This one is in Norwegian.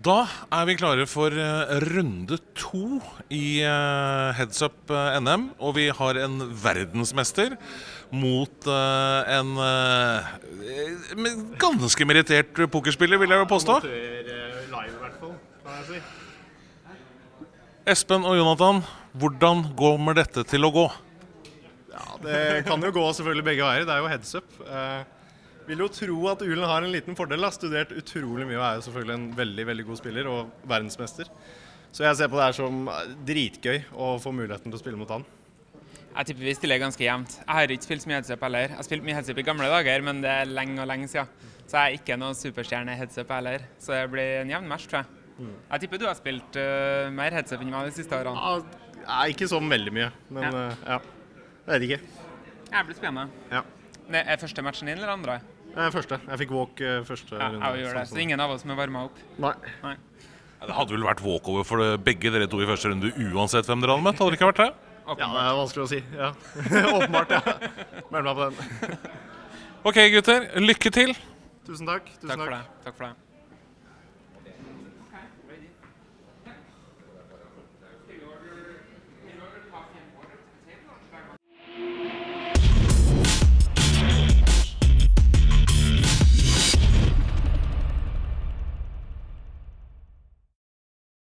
Da er vi klare for eh, runde to i eh, Heads Up eh, NM. Og vi har en verdensmester mot en ganske merittert pokerspiller, vil jeg jo påstå. Espen og Jonathan, hvordan kommer dette til å gå? Ja, det kan jo gå selvfølgelig begge veier. Det er jo heads up. Eh, vil jo tro at Ulen har en liten fordel. Har studert utrolig mye og er jo selvfølgelig en veldig veldig god spiller og verdensmester. Så jeg ser på det her som dritgøy å få muligheten til å spille mot han. Jeg tipper vi stiller ganske jevnt. Jeg har ikke spilt så mye headsup heller. Jeg har spilt mye headsup i gamle dager, men det er lenge og lenge siden. Så jeg er ikke noen superstjerne headsup heller. Så det blir en jevn match, tror jeg. Jeg tipper du har spilt uh, mer headsup enn meg de siste årene. Ja, ikke så veldig mye, men Ja. Uh, ja. Jeg vet ikke. Det blir spennende. Ja. Ne, er første matchen din eller andre? Eh, første. Jeg fikk walk eh, første ja, runde. Jeg gjør det, så ingen av oss som er varma opp. Nei. Nei. Det hadde vel vært walkover for begge dere to i første runde uansett hvem dere hadde møtt? Hadde det ikke vært det? Åpenbart. Ja, det er vanskelig å si. Ja. Åpenbart, ja. Meld meg på den. ok, gutter. Lykke til. Tusen takk. Tusen takk, for takk. det. Takk for det.